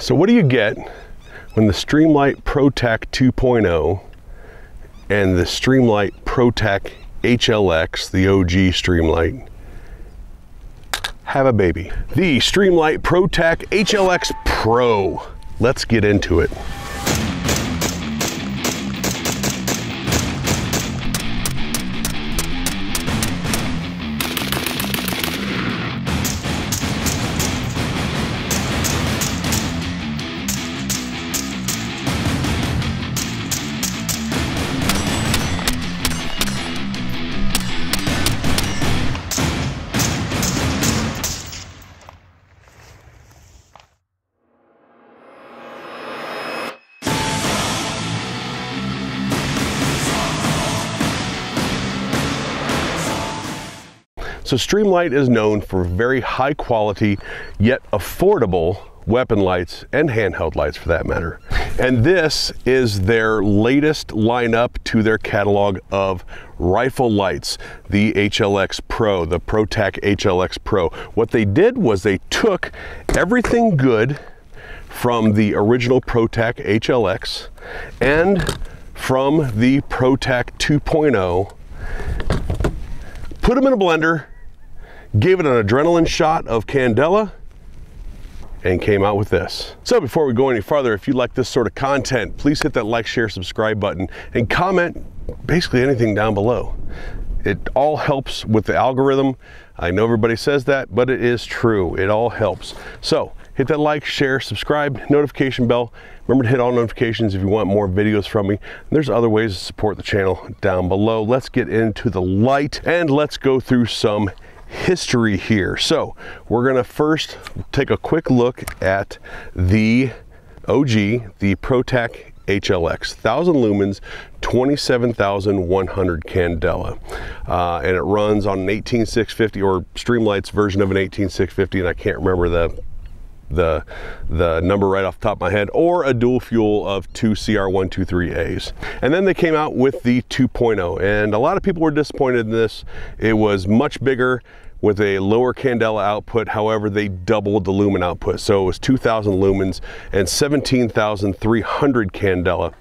So what do you get when the Streamlight ProTac 2.0 and the Streamlight ProTac HLX, the OG Streamlight, have a baby? The Streamlight ProTac HLX Pro. Let's get into it. So Streamlight is known for very high quality yet affordable weapon lights and handheld lights for that matter. And this is their latest lineup to their catalog of rifle lights, the HLX Pro, the ProTac HLX Pro. What they did was they took everything good from the original ProTac HLX and from the ProTac 2.0, put them in a blender, gave it an adrenaline shot of Candela, and came out with this. So before we go any farther, if you like this sort of content, please hit that like, share, subscribe button and comment basically anything down below. It all helps with the algorithm. I know everybody says that, but it is true. It all helps. So hit that like, share, subscribe, notification bell. Remember to hit all notifications if you want more videos from me. There's other ways to support the channel down below. Let's get into the light and let's go through some history here. So we're gonna first take a quick look at the OG, the ProTac HLX, 1000 lumens, 27,100 candela. Uh, and it runs on an 18650 or Streamlight's version of an 18650 and I can't remember the the the number right off the top of my head or a dual fuel of two CR123As. And then they came out with the 2.0 and a lot of people were disappointed in this. It was much bigger with a lower candela output. However, they doubled the lumen output. So it was 2000 lumens and 17,300 candela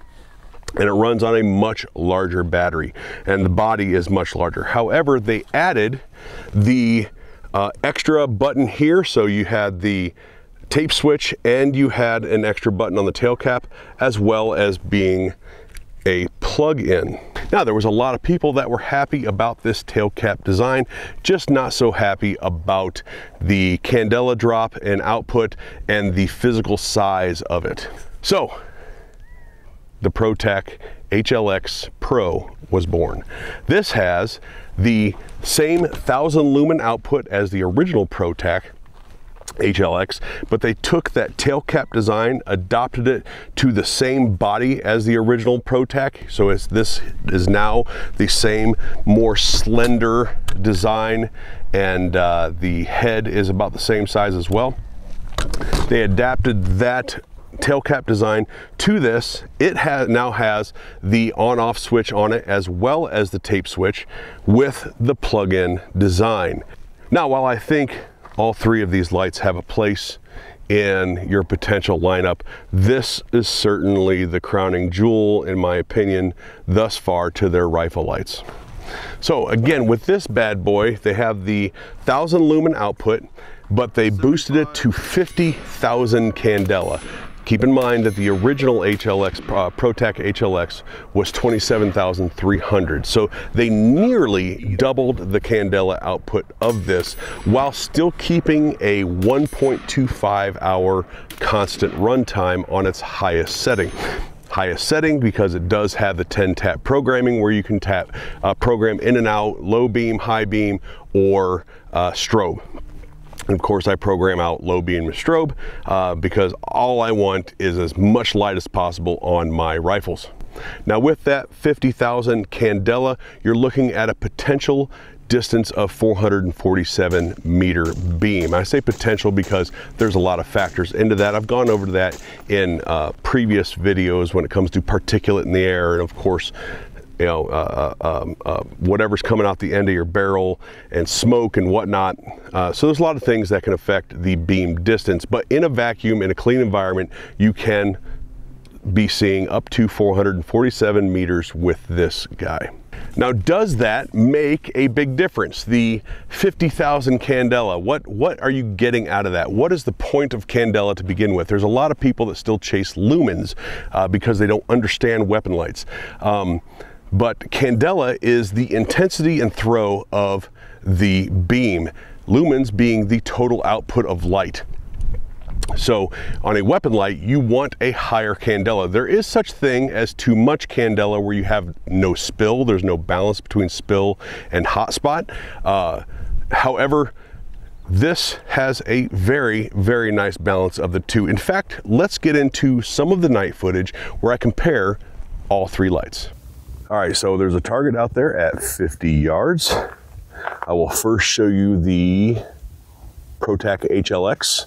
and it runs on a much larger battery and the body is much larger. However, they added the uh, extra button here. So you had the tape switch and you had an extra button on the tail cap as well as being a plug-in. Now there was a lot of people that were happy about this tail cap design, just not so happy about the candela drop and output and the physical size of it. So the ProTac HLX Pro was born. This has the same 1000 lumen output as the original ProTac, HLX, but they took that tail cap design, adopted it to the same body as the original ProTac. So as this is now the same, more slender design, and uh, the head is about the same size as well. They adapted that tail cap design to this. It has now has the on-off switch on it as well as the tape switch with the plug-in design. Now, while I think all three of these lights have a place in your potential lineup. This is certainly the crowning jewel, in my opinion, thus far to their rifle lights. So again, with this bad boy, they have the 1000 lumen output, but they boosted it to 50,000 candela. Keep in mind that the original HLX, uh, ProTac HLX was 27,300. So they nearly doubled the candela output of this while still keeping a 1.25 hour constant runtime on its highest setting highest setting because it does have the 10 tap programming where you can tap uh, program in and out low beam high beam or uh, strobe and of course, I program out low beam strobe uh, because all I want is as much light as possible on my rifles. Now with that 50,000 candela, you're looking at a potential distance of 447 meter beam. I say potential because there's a lot of factors into that. I've gone over that in uh, previous videos when it comes to particulate in the air and of course you know, uh, uh, uh, whatever's coming out the end of your barrel and smoke and whatnot. Uh, so there's a lot of things that can affect the beam distance, but in a vacuum, in a clean environment, you can be seeing up to 447 meters with this guy. Now, does that make a big difference? The 50,000 Candela, what, what are you getting out of that? What is the point of Candela to begin with? There's a lot of people that still chase lumens uh, because they don't understand weapon lights. Um, but Candela is the intensity and throw of the beam, lumens being the total output of light. So on a weapon light, you want a higher candela. There is such thing as too much candela where you have no spill. There's no balance between spill and hotspot. Uh, however, this has a very, very nice balance of the two. In fact, let's get into some of the night footage where I compare all three lights. All right, so there's a target out there at 50 yards. I will first show you the ProTac HLX.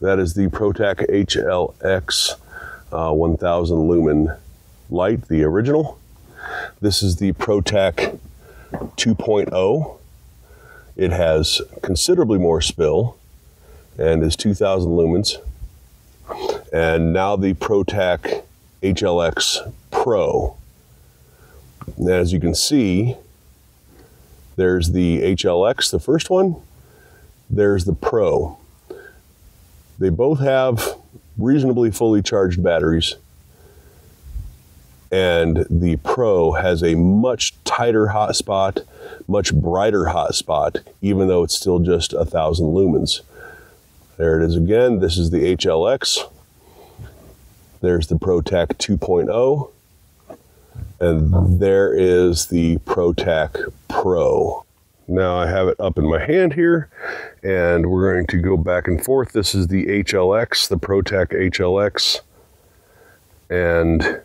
That is the ProTac HLX uh, 1000 lumen light, the original. This is the ProTac 2.0. It has considerably more spill and is 2000 lumens. And now the ProTac HLX Pro. And as you can see, there's the HLX, the first one. There's the Pro. They both have reasonably fully charged batteries. And the Pro has a much tighter hotspot, much brighter hotspot, even though it's still just a thousand lumens. There it is again. This is the HLX. There's the ProTac 2.0. And oh. there is the ProTac Pro. Now I have it up in my hand here and we're going to go back and forth. This is the HLX, the ProTac HLX. And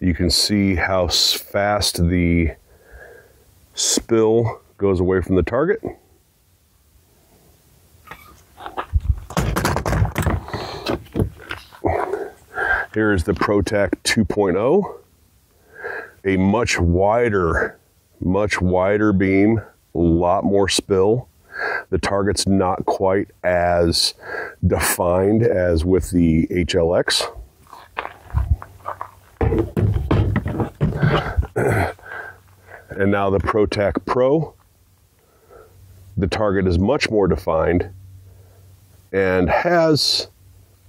you can see how fast the spill goes away from the target. Here is the ProTac 2.0, a much wider much wider beam, a lot more spill. The target's not quite as defined as with the HLX. and now the ProTac Pro, the target is much more defined and has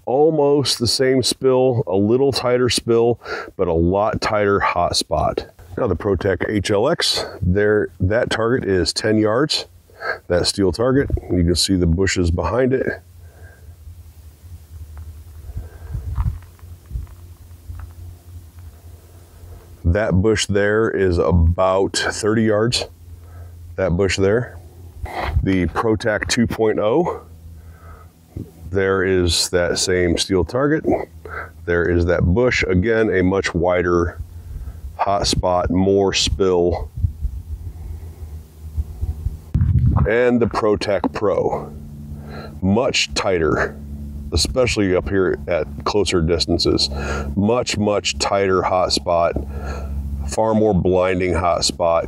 almost the same spill, a little tighter spill, but a lot tighter hot spot. Now the ProTac HLX, there that target is 10 yards. That steel target, you can see the bushes behind it. That bush there is about 30 yards. That bush there. The ProTac 2.0, there is that same steel target. There is that bush, again, a much wider hot spot, more spill. And the ProTac Pro, much tighter, especially up here at closer distances. Much, much tighter hot spot, far more blinding hot spot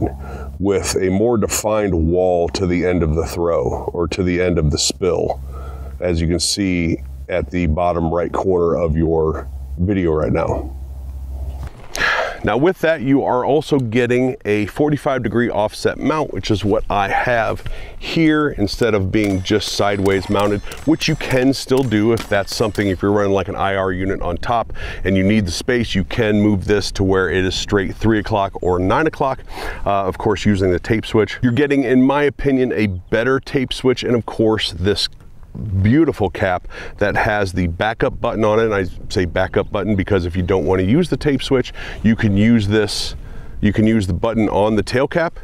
with a more defined wall to the end of the throw or to the end of the spill, as you can see at the bottom right corner of your video right now. Now with that, you are also getting a 45 degree offset mount, which is what I have here instead of being just sideways mounted, which you can still do if that's something, if you're running like an IR unit on top and you need the space, you can move this to where it is straight three o'clock or nine o'clock. Uh, of course, using the tape switch. You're getting, in my opinion, a better tape switch and of course this beautiful cap that has the backup button on it. And I say backup button because if you don't want to use the tape switch, you can use this, you can use the button on the tail cap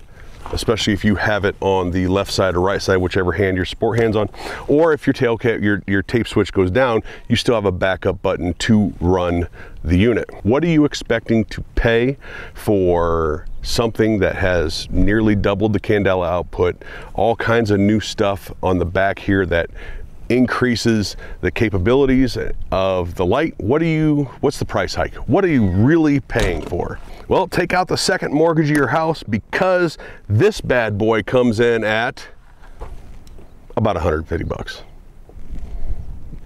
especially if you have it on the left side or right side, whichever hand your sport hand's on. Or if your tail cap, your, your tape switch goes down, you still have a backup button to run the unit. What are you expecting to pay for something that has nearly doubled the Candela output, all kinds of new stuff on the back here that increases the capabilities of the light. What are you, what's the price hike? What are you really paying for? Well, take out the second mortgage of your house because this bad boy comes in at about 150 bucks.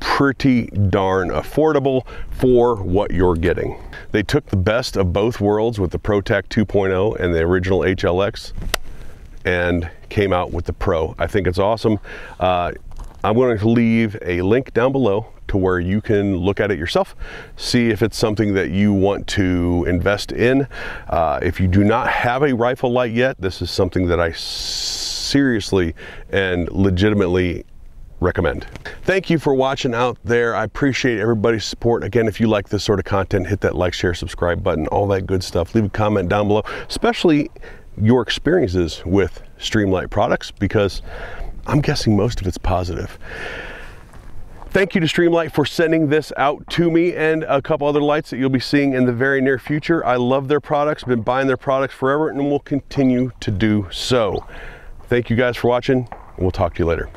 Pretty darn affordable for what you're getting. They took the best of both worlds with the ProTac 2.0 and the original HLX and came out with the Pro. I think it's awesome. Uh, I'm going to leave a link down below to where you can look at it yourself, see if it's something that you want to invest in. Uh, if you do not have a rifle light yet, this is something that I seriously and legitimately recommend. Thank you for watching out there. I appreciate everybody's support. Again, if you like this sort of content, hit that like, share, subscribe button, all that good stuff. Leave a comment down below, especially your experiences with Streamlight products because I'm guessing most of it's positive. Thank you to Streamlight for sending this out to me and a couple other lights that you'll be seeing in the very near future. I love their products, been buying their products forever and will continue to do so. Thank you guys for watching and we'll talk to you later.